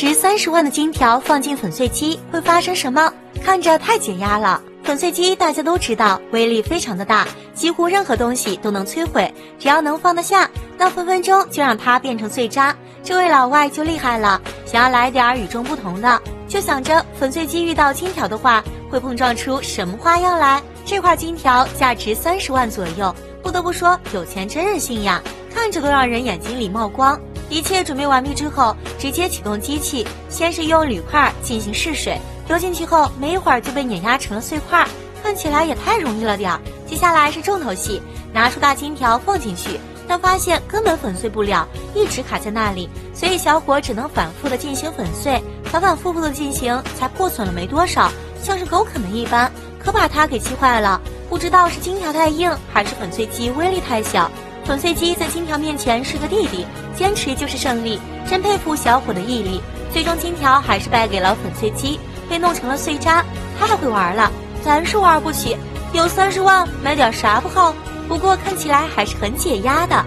值三十万的金条放进粉碎机会发生什么？看着太解压了。粉碎机大家都知道，威力非常的大，几乎任何东西都能摧毁，只要能放得下，那分分钟就让它变成碎渣。这位老外就厉害了，想要来点与众不同的，就想着粉碎机遇到金条的话，会碰撞出什么花样来。这块金条价值三十万左右，不得不说有钱真任性呀，看着都让人眼睛里冒光。一切准备完毕之后，直接启动机器，先是用铝块进行试水，丢进去后没一会儿就被碾压成了碎块，看起来也太容易了点儿。接下来是重头戏，拿出大金条放进去，但发现根本粉碎不了，一直卡在那里，所以小伙只能反复的进行粉碎，反反复复的进行，才破损了没多少，像是狗啃的一般，可把他给气坏了。不知道是金条太硬，还是粉碎机威力太小。粉碎机在金条面前是个弟弟，坚持就是胜利，真佩服小伙的毅力。最终金条还是败给了粉碎机，被弄成了碎渣。太会玩了，咱是玩不起，有三十万买点啥不好？不过看起来还是很解压的。